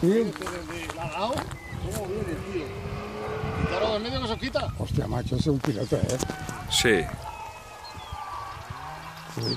¿Sí? com ho Quitaros del medio que se quita. Hostia, macho, és un piloto, ¿eh? Sí. sí.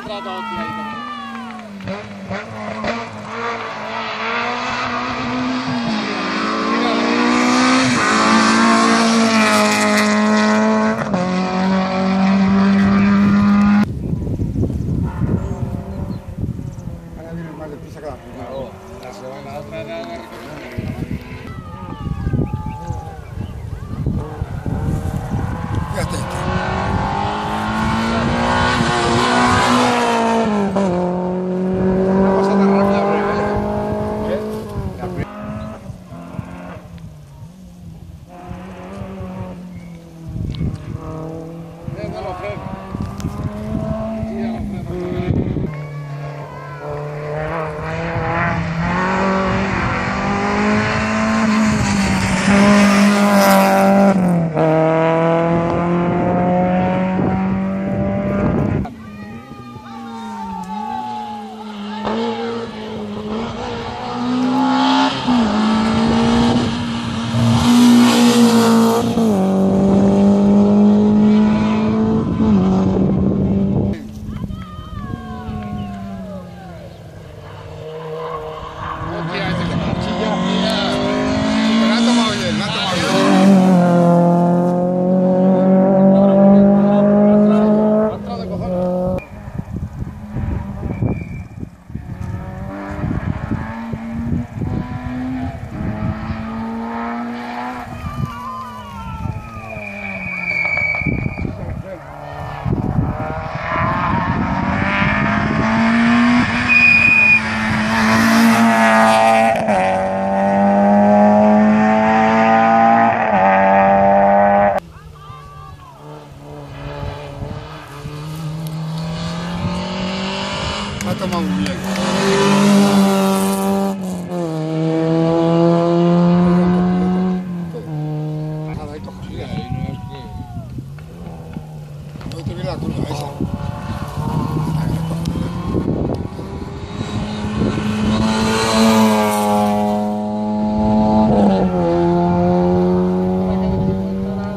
entrato ottima Allora, ma che pisa capo? No, la seconda, la seconda, la seconda. Good. among you. Ahora hay cojones. Sí, ahí no es que... No te viene la culpa esa.